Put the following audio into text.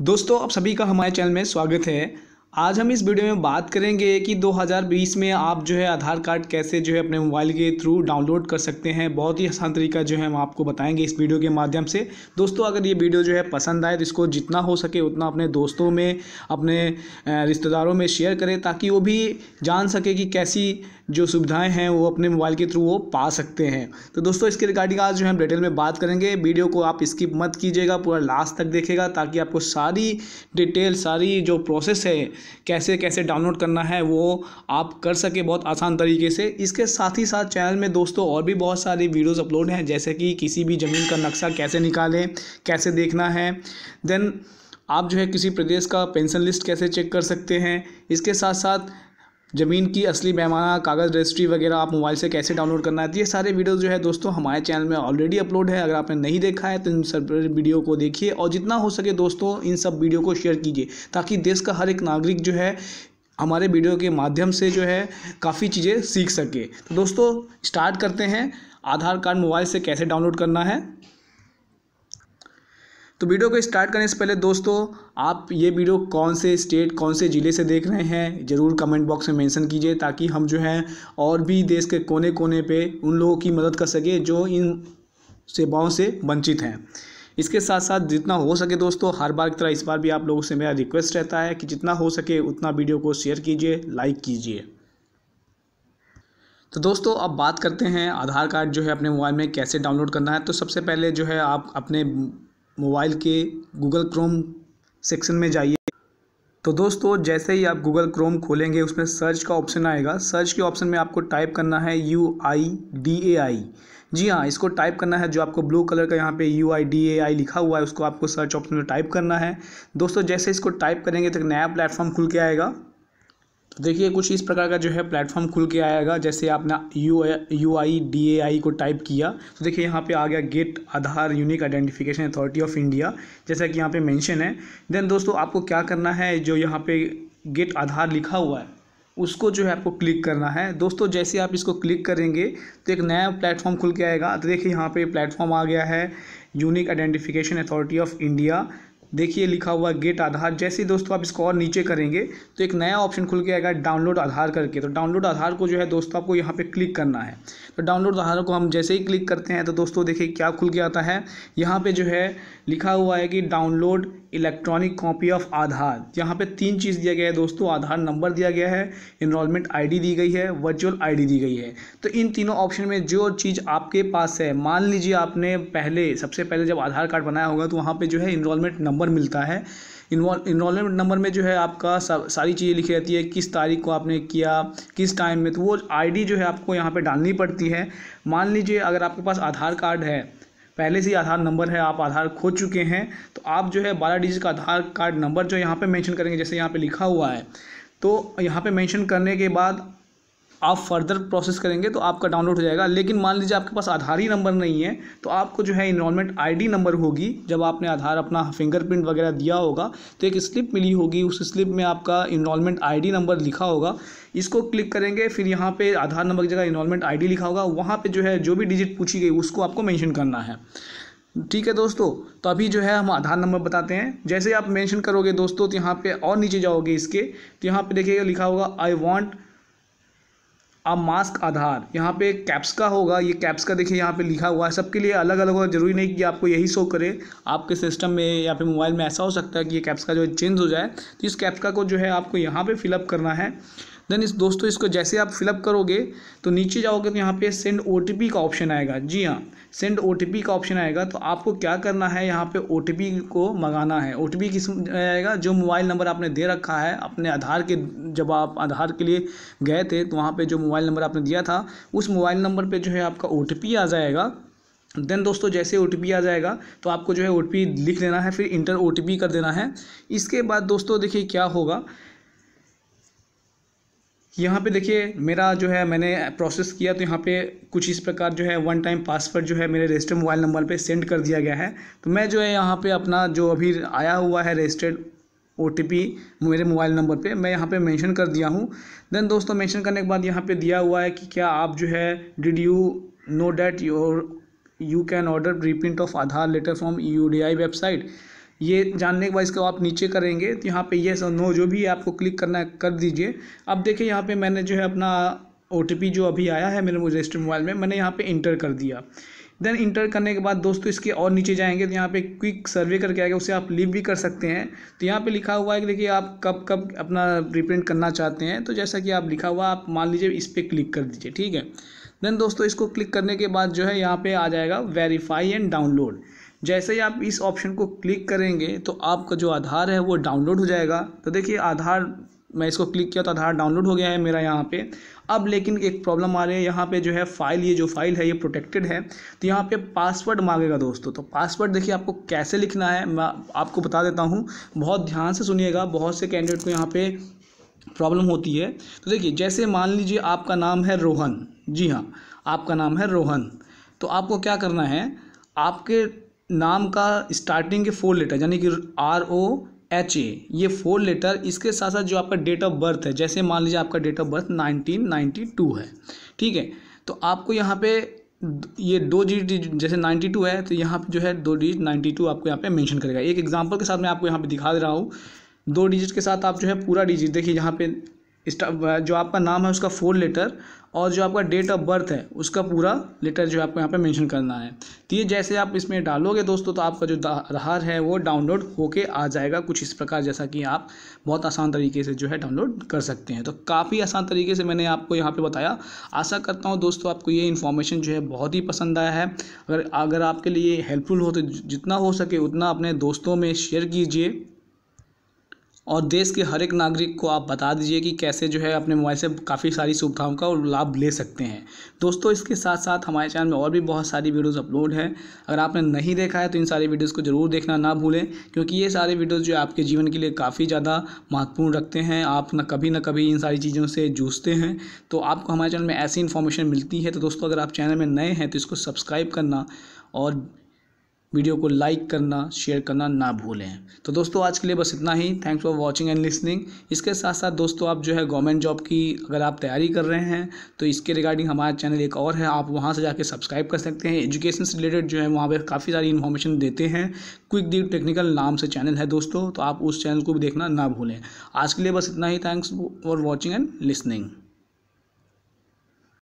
दोस्तों आप सभी का हमारे चैनल में स्वागत है। आज हम इस वीडियो में बात करेंगे कि 2020 में आप जो है आधार कार्ड कैसे जो है अपने मोबाइल के थ्रू डाउनलोड कर सकते हैं। बहुत ही आसान तरीका जो है हम आपको बताएँगे इस वीडियो के माध्यम से। दोस्तों, अगर ये वीडियो जो है पसंद आए तो इसको जितना हो सके उतना अपने दोस्तों में, अपने रिश्तेदारों में शेयर करें ताकि वो भी जान सके कि कैसी जो सुविधाएँ हैं वो अपने मोबाइल के थ्रू वो पा सकते हैं। तो दोस्तों, इसके रिगार्डिंग आज जो है हम डिटेल में बात करेंगे। वीडियो को आप स्किप मत कीजिएगा, पूरा लास्ट तक देखेगा ताकि आपको सारी डिटेल, सारी जो प्रोसेस है कैसे कैसे डाउनलोड करना है, वो आप कर सके बहुत आसान तरीके से। इसके साथ ही साथ चैनल में दोस्तों और भी बहुत सारी वीडियोस अपलोड हैं, जैसे कि किसी भी ज़मीन का नक्शा कैसे निकालें, कैसे देखना है। देन आप जो है किसी प्रदेश का पेंशन लिस्ट कैसे चेक कर सकते हैं। इसके साथ साथ ज़मीन की असली पैमाना, कागज़ रजिस्ट्री वगैरह आप मोबाइल से कैसे डाउनलोड करना है तो ये सारे वीडियोस जो है दोस्तों हमारे चैनल में ऑलरेडी अपलोड है। अगर आपने नहीं देखा है तो इन सब वीडियो को देखिए और जितना हो सके दोस्तों इन सब वीडियो को शेयर कीजिए, ताकि देश का हर एक नागरिक जो है हमारे वीडियो के माध्यम से जो है काफ़ी चीज़ें सीख सके। तो दोस्तों स्टार्ट करते हैं। आधार कार्ड मोबाइल से कैसे डाउनलोड करना है? तो वीडियो को स्टार्ट करने से पहले दोस्तों, आप ये वीडियो कौन से स्टेट, कौन से ज़िले से देख रहे हैं, ज़रूर कमेंट बॉक्स में मेंशन कीजिए ताकि हम जो है और भी देश के कोने कोने पे उन लोगों की मदद कर सके जो इन सेवाओं से वंचित हैं। इसके साथ साथ जितना हो सके दोस्तों, हर बार की तरह इस बार भी आप लोगों से मेरा रिक्वेस्ट रहता है कि जितना हो सके उतना वीडियो को शेयर कीजिए लाइक कीजिए। तो दोस्तों, अब बात करते हैं आधार कार्ड जो है अपने मोबाइल में कैसे डाउनलोड करना है। तो सबसे पहले जो है आप अपने मोबाइल के गूगल क्रोम सेक्शन में जाइए। तो दोस्तों, जैसे ही आप गूगल क्रोम खोलेंगे, उसमें सर्च का ऑप्शन आएगा। सर्च के ऑप्शन में आपको टाइप करना है यू आई डी ए आई जी हाँ इसको टाइप करना है जो आपको ब्लू कलर का यहाँ पे यू आई डी ए आई लिखा हुआ है, उसको आपको सर्च ऑप्शन में टाइप करना है। दोस्तों, जैसे इसको टाइप करेंगे तो नया प्लेटफॉर्म खुल के आएगा। तो देखिए, कुछ इस प्रकार का जो है प्लेटफॉर्म खुल के आएगा। जैसे आपने U U I D A I को टाइप किया तो देखिए यहाँ पे आ गया get Aadhaar unique identification authority of India जैसा कि यहाँ पे मेंशन है। देन दोस्तों, आपको क्या करना है, जो यहाँ पे गेट आधार लिखा हुआ है, उसको जो है आपको क्लिक करना है। दोस्तों, जैसे आप इसको क्लिक करेंगे तो एक नया प्लेटफॉर्म खुल के आएगा। तो देखिए, यहाँ पे प्लेटफॉर्म आ गया है unique identification authority of India देखिए लिखा हुआ गेट आधार। जैसे ही दोस्तों आप इसको और नीचे करेंगे तो एक नया ऑप्शन खुल के आएगा डाउनलोड आधार करके। तो डाउनलोड आधार को जो है दोस्तों आपको यहाँ पे क्लिक करना है। तो डाउनलोड आधार को हम जैसे ही क्लिक करते हैं तो दोस्तों देखिए क्या खुल के आता है। यहाँ पे जो है लिखा हुआ है कि download electronic copy of Aadhaar यहाँ पे तीन चीज़ दिया गया है दोस्तों आधार नंबर दिया गया है इनरोलमेंट आईडी दी गई है वर्चुअल आईडी दी गई है। तो इन तीनों ऑप्शन में जो चीज़ आपके पास है, मान लीजिए आपने पहले, सबसे पहले जब आधार कार्ड बनाया होगा तो वहाँ पर जो है इनरोलमेंट नंबर मिलता है। इनरोलमेंट नंबर में जो है आपका सारी चीज़ें लिखी रहती है, किस तारीख को आपने किया, किस टाइम में तो वो आईडी जो है आपको यहाँ पे डालनी पड़ती है। मान लीजिए अगर आपके पास आधार कार्ड है पहले से ही आधार नंबर है, आप आधार खो चुके हैं। तो आप जो है बारह डिजिट का आधार कार्ड नंबर जो यहाँ पे मेंशन करेंगे, जैसे यहाँ पे लिखा हुआ है। तो यहाँ पे मेंशन करने के बाद आप फर्दर प्रोसेस करेंगे तो आपका डाउनलोड हो जाएगा। लेकिन मान लीजिए आपके पास आधार ही नंबर नहीं है तो आपको जो है इनरोलमेंट आईडी नंबर होगी। जब आपने आधार अपना फिंगरप्रिंट वगैरह दिया होगा तो एक स्लिप मिली होगी। उस स्लिप में आपका इनरोलमेंट आईडी नंबर लिखा होगा। इसको क्लिक करेंगे, फिर यहाँ पे आधार नंबर की जगह इनरोलमेंट आईडी लिखा होगा। वहाँ पे जो है, जो भी डिजिट पूछी गई, उसको आपको मेंशन करना है। ठीक है दोस्तों? तो अभी जो है, हम आधार नंबर बताते हैं। जैसे आप मेंशन करोगे दोस्तों तो यहाँ पे और नीचे जाओगे इसके। तो यहाँ पे देखिएगा, लिखा होगा आई वांट अब मास्क आधार। यहाँ पे कैप्स का होगा, ये कैप्स का देखिए यहाँ पे लिखा हुआ है। सबके लिए अलग अलग होगा, ज़रूरी नहीं कि आपको यही शो करे। आपके सिस्टम में या फिर मोबाइल में ऐसा हो सकता है कि ये कैप्स का जो है चेंज हो जाए। तो इस कैप्स का को जो है आपको यहाँ पे फिलअप करना है। देन इस दोस्तों, इसको जैसे आप फिलअप करोगे तो नीचे जाओगे तो यहाँ पे सेंड ओटीपी का ऑप्शन आएगा। जी हाँ सेंड ओटीपी का ऑप्शन आएगा। तो आपको क्या करना है, यहाँ पे ओटीपी को मंगाना है। ओ टी किस आएगा? जो मोबाइल नंबर आपने दे रखा है, अपने आधार के, जब आप आधार के लिए गए थे तो वहाँ पर जो मोबाइल नंबर आपने दिया था, उस मोबाइल नंबर पर जो है आपका ओटीपी आ जाएगा। देन दोस्तों, जैसे ओटीपी आ जाएगा तो आपको जो है ओटीपी लिख लेना है, फिर इंटर ओ कर देना है। इसके बाद दोस्तों, देखिए क्या होगा। यहाँ पे देखिए, मेरा जो है, मैंने प्रोसेस किया तो यहाँ पे कुछ इस प्रकार जो है वन टाइम पासवर्ड जो है, मेरे रजिस्टर्ड मोबाइल नंबर पे सेंड कर दिया गया है। तो मैं जो है, यहाँ पे अपना जो अभी आया हुआ है रजिस्टर्ड ओटीपी मेरे मोबाइल नंबर पे, मैं यहाँ पे मेंशन कर दिया हूँ। देन दोस्तों मेंशन करने के बाद यहाँ पे दिया हुआ है कि क्या आप जो है did you know that your you can order preprint of Aadhaar letter from U website ये जानने के बाद इसको आप नीचे करेंगे तो यहाँ पे ये नो जो भी आपको क्लिक करना है, कर दीजिए। अब देखिए यहाँ पे मैंने जो है अपना ओटीपी जो अभी आया है मेरे रजिस्टर मोबाइल में, मैंने यहाँ पे इंटर कर दिया। देन इंटर करने के बाद दोस्तों इसके और नीचे जाएँगे तो यहाँ पे क्विक सर्वे करके आएगा, उसे आप लिव भी कर सकते हैं। तो यहाँ पे लिखा हुआ है कि देखिए आप कब कब अपना रिप्रिंट करना चाहते हैं तो जैसा कि आप लिखा हुआ, आप मान लीजिए इस पर क्लिक कर दीजिए, ठीक है। देन दोस्तों इसको क्लिक करने के बाद जो है यहाँ पे आ जाएगा वेरीफाई एंड डाउनलोड जैसे ही आप इस ऑप्शन को क्लिक करेंगे तो आपका जो आधार है वो डाउनलोड हो जाएगा। तो देखिए, आधार, मैं इसको क्लिक किया तो आधार डाउनलोड हो गया है मेरा यहाँ पे। अब लेकिन एक प्रॉब्लम आ रही है, यहाँ पे जो है फ़ाइल ये जो फ़ाइल है, ये प्रोटेक्टेड है। तो यहाँ पे पासवर्ड मांगेगा दोस्तों। तो पासवर्ड देखिए आपको कैसे लिखना है, मैं आपको बता देता हूँ। बहुत ध्यान से सुनिएगा, बहुत से कैंडिडेट को यहाँ पे प्रॉब्लम होती है। तो देखिए, जैसे मान लीजिए आपका नाम है रोहन। जी हाँ आपका नाम है रोहन। तो आपको क्या करना है, आपके नाम का स्टार्टिंग के फोर लेटर यानी कि आर ओ एच ए ये फोर लेटर इसके साथ साथ जो आपका डेट ऑफ़ बर्थ है, जैसे मान लीजिए आपका date of birth nineteen ninety two है, ठीक है? तो आपको यहाँ पे ये दो डिजिट जैसे नाइन्टी टू है तो यहाँ पे जो है दो डिजिट नाइन्टी टू आपको यहाँ पे मेंशन करेगा। एक एग्जांपल के साथ मैं आपको यहाँ पे दिखा दे रहा हूँ। दो डिजिट के साथ आप जो है पूरा डिजिट देखिए यहाँ पे जो आपका नाम है उसका फोर लेटर और जो आपका डेट ऑफ़ बर्थ है, उसका पूरा लेटर जो है आपको यहाँ पे मेंशन करना है। तो ये जैसे आप इसमें डालोगे दोस्तों तो आपका जो आधार है वो डाउनलोड होके आ जाएगा कुछ इस प्रकार, जैसा कि आप बहुत आसान तरीके से जो है डाउनलोड कर सकते हैं। तो काफ़ी आसान तरीके से मैंने आपको यहाँ पर बताया। आशा करता हूँ दोस्तों, आपको ये इन्फॉर्मेशन जो है बहुत ही पसंद आया है। अगर अगर आपके लिए हेल्पफुल हो तो जितना हो सके उतना अपने दोस्तों में शेयर कीजिए। और देश के हर एक नागरिक को आप बता दीजिए कि कैसे जो है अपने मोबाइल से काफ़ी सारी सुविधाओं का लाभ ले सकते हैं। दोस्तों, इसके साथ साथ हमारे चैनल में और भी बहुत सारी वीडियोज़ अपलोड है। अगर आपने नहीं देखा है तो इन सारी वीडियोज़ को ज़रूर देखना ना भूलें, क्योंकि ये सारे वीडियोज़ जो आपके जीवन के लिए काफ़ी ज़्यादा महत्वपूर्ण रखते हैं। आप न कभी ना कभी इन सारी चीज़ों से जूझते हैं। तो आपको हमारे चैनल में ऐसी इन्फॉर्मेशन मिलती है। तो दोस्तों, अगर आप चैनल में नए हैं तो इसको सब्सक्राइब करना और वीडियो को लाइक करना, शेयर करना ना भूलें। तो दोस्तों, आज के लिए बस इतना ही। Thanks for watching and listening इसके साथ साथ दोस्तों, आप जो है गवर्नमेंट जॉब की अगर आप तैयारी कर रहे हैं तो इसके रिगार्डिंग हमारा चैनल एक और है। आप वहाँ से जाके सब्सक्राइब कर सकते हैं। एजुकेशन से रिलेटेड जो है, वहाँ पर काफ़ी सारी इन्फॉर्मेशन देते हैं। क्विक डी टेक्निकल नाम से चैनल है दोस्तों तो आप उस चैनल को भी देखना ना भूलें। आज के लिए बस इतना ही। Thanks for watching and listening